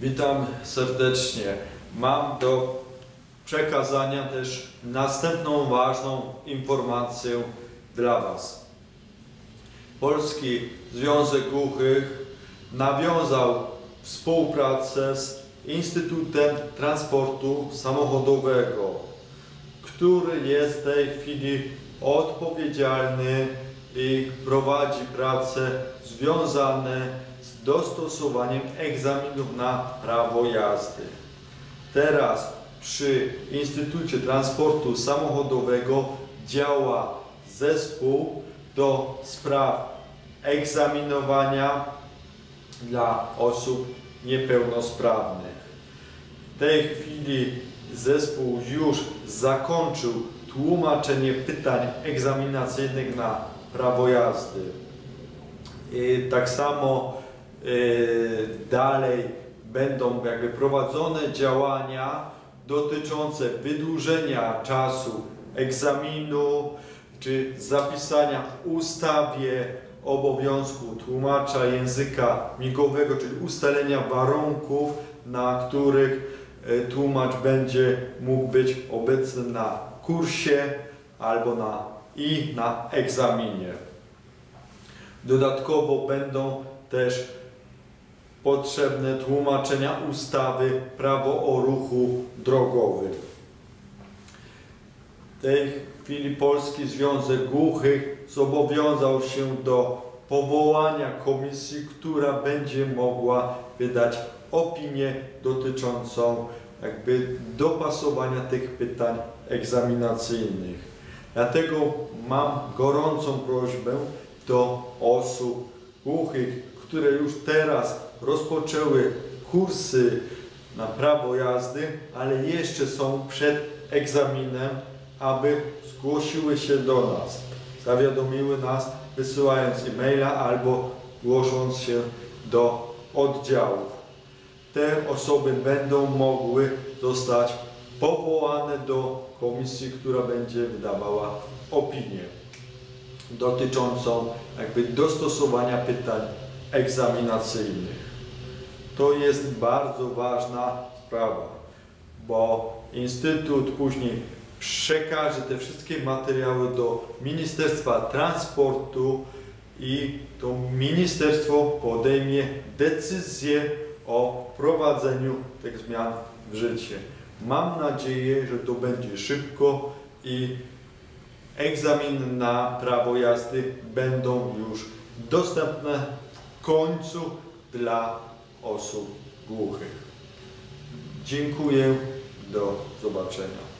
Witam serdecznie. Mam do przekazania też następną ważną informację dla Was. Polski Związek Głuchych nawiązał współpracę z Instytutem Transportu Samochodowego, który jest w tej chwili odpowiedzialny i prowadzi prace związane dostosowaniem egzaminów na prawo jazdy. Teraz przy Instytucie Transportu Samochodowego działa zespół do spraw egzaminowania dla osób niepełnosprawnych. W tej chwili zespół już zakończył tłumaczenie pytań egzaminacyjnych na prawo jazdy. I tak samo dalej będą jakby prowadzone działania dotyczące wydłużenia czasu egzaminu czy zapisania w ustawie obowiązku tłumacza języka migowego, czyli ustalenia warunków, na których y, tłumacz będzie mógł być obecny na kursie albo na i na egzaminie. Dodatkowo będą też potrzebne tłumaczenia ustawy Prawo o ruchu drogowym. W tej chwili Polski Związek Głuchych zobowiązał się do powołania komisji, która będzie mogła wydać opinię dotyczącą jakby dopasowania tych pytań egzaminacyjnych. Dlatego mam gorącą prośbę do osób głuchych, które już teraz rozpoczęły kursy na prawo jazdy, ale jeszcze są przed egzaminem, aby zgłosiły się do nas. Zawiadomiły nas wysyłając e-maila albo głosząc się do oddziałów. Te osoby będą mogły zostać powołane do komisji, która będzie wydawała opinię dotyczącą jakby dostosowania pytań egzaminacyjnych. To jest bardzo ważna sprawa, bo Instytut później przekaże te wszystkie materiały do Ministerstwa Transportu i to ministerstwo podejmie decyzję o wprowadzeniu tych zmian w życie. Mam nadzieję, że to będzie szybko i egzaminy na prawo jazdy będą już dostępne końcu dla osób głuchych. Dziękuję. Do zobaczenia.